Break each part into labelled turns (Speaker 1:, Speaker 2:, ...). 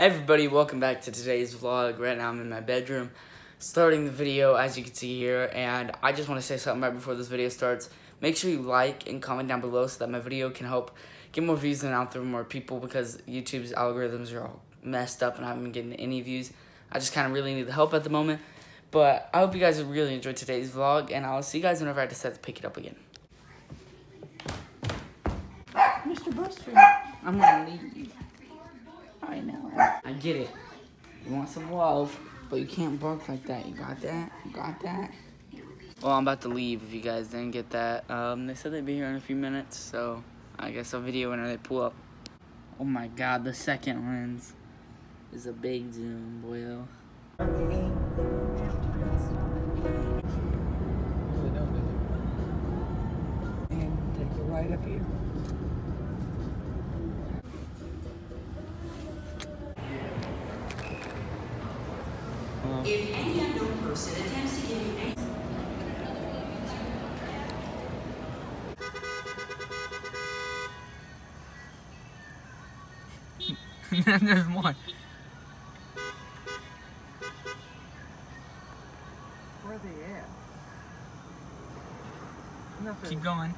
Speaker 1: Hey everybody, welcome back to today's vlog. Right now I'm in my bedroom, starting the video as you can see here, and I just want to say something right before this video starts. Make sure you like and comment down below so that my video can help get more views and out there more people because YouTube's algorithms are all messed up and I haven't been getting any views. I just kind of really need the help at the moment. But I hope you guys really enjoyed today's vlog, and I'll see you guys whenever I decide to pick it up again.
Speaker 2: Mr. Buster.
Speaker 1: I'm gonna leave. You. I know. I get it. You want some love, but you can't bark like that. You got that? You got that? Well, I'm about to leave if you guys didn't get that. Um, they said they'd be here in a few minutes, so I guess I'll video when they pull up. Oh my god, the second lens is a big zoom, boyo.
Speaker 2: And take you right up here.
Speaker 3: If any unknown person attempts to give you any
Speaker 1: then there's more.
Speaker 2: Where are they at? Nothing.
Speaker 1: Keep going.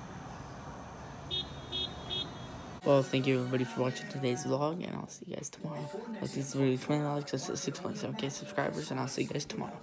Speaker 1: Well, thank you everybody for watching today's vlog, and I'll see you guys tomorrow. Like this video 20 likes, 6.7k subscribers, and I'll see you guys tomorrow.